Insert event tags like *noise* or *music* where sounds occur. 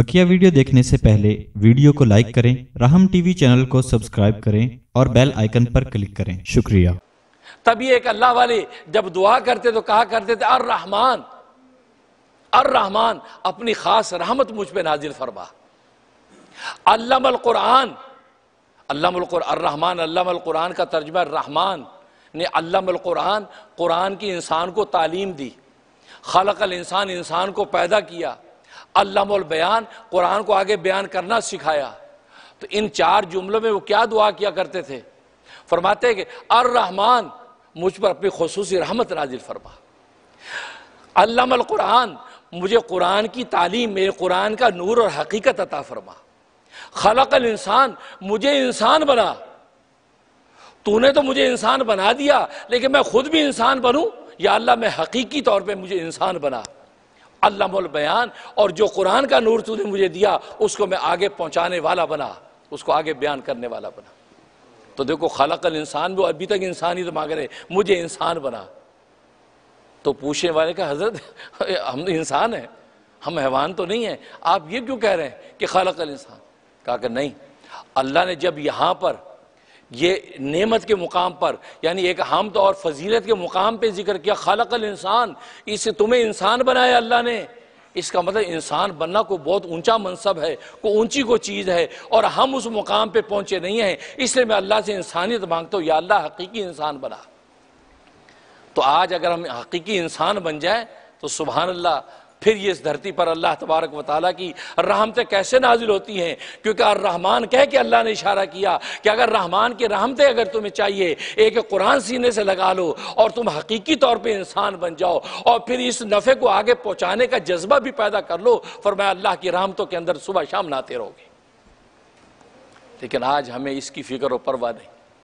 बकिया video देखने से पहले वीडियो को लाइक करें, राहम टीवी चैनल को सब्सक्राइब करें और बेल आइकन पर क्लिक करें। शुक्रिया। तभी एक अल्लाह वाले जब दुआ करते तो कहा करते थे अर रहमान अर रहमान अपनी खास रहमत मुझ पे नाजिल फरमा। अल्लामल कुरान, अल्लामल अर रहमान अल्लामल कुरान का तर्जमा रहमान ने अल्लामल कुरान कुरान की इंसान को तालीम दी। खलकल इंसान इंसान को पैदा किया। अल्लामुल बयान, कुरान को आगे बयान करना सिखाया। तो इन चार जुमलों में वो क्या दुआ किया करते थे? फरमाते कि अर रहमान मुझ पर अपनी खसूसी रहमत नाजिल फरमा। अल्लामल कुरान, मुझे कुरान की तालीम, मेरे कुरान का नूर और हकीकत अता फरमा। खलकल इंसान, मुझे इंसान बना। तूने तो मुझे इंसान बना दिया, लेकिन मैं खुद भी इंसान बनूं? या अल्लाह, मैं हकीकी तौर पे मुझे इंसान बना। बयान, और जो कुरान का नूर तूने मुझे दिया, उसको मैं आगे पहुँचाने वाला बना, उसको आगे बयान करने वाला बना। तो देखो, खलकल इंसान भी, अभी तक इंसान ही तो मांग रहे, मुझे इंसान बना। तो पूछने वाले का, हज़रत, *laughs* हम तो इंसान हैं, हम हैवान तो नहीं हैं, आप ये क्यों कह रहे हैं कि खलकल इंसान? कहा कि, नहीं, अल्लाह ने जब यहाँ पर ये नेमत के मुकाम पर, यानी एक तो और फजीलत के मुकाम पे ज़िक्र किया, खालकल इंसान इससे तुम्हें इंसान बनाया अल्लाह ने। इसका मतलब इंसान बनना को बहुत ऊँचा मनसब है को ऊँची को चीज़ है, और हम उस मुकाम पे पहुँचे नहीं हैं, इसलिए मैं अल्लाह से इंसानियत माँगता हूँ, या अल्लाह हकीकी इंसान बना। तो आज अगर हम हकीकी इंसान बन जाए तो सुबह अल्लाह फिर ये इस धरती पर अल्लाह तबारक वाली की रहमतें कैसे नाजिल होती हैं? क्योंकि रहमान कह के अल्लाह ने इशारा किया कि अगर रहमान की रहमतें अगर तुम्हें चाहिए, एक कुरान सीने से लगा लो और तुम हकीकी तौर पर इंसान बन जाओ और फिर इस नफ़े को आगे पहुँचाने का जज्बा भी पैदा कर लो, फिर मैं अल्लाह की रहमतों के अंदर सुबह शाम नहाते रहोगे। लेकिन आज हमें इसकी फ़िक्र और परवाह नहीं।